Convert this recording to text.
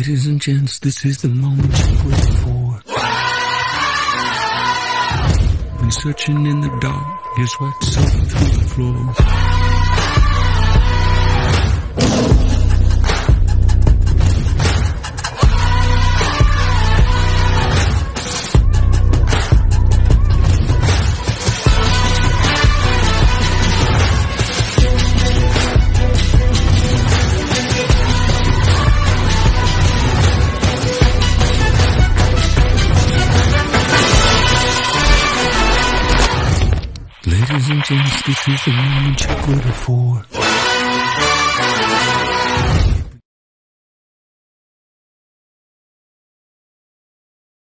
Ladies and gents, this is the moment you've wait for. When searching in the dark, here's what's up through the floor. Ladies and gents, this is the moment you've waited for.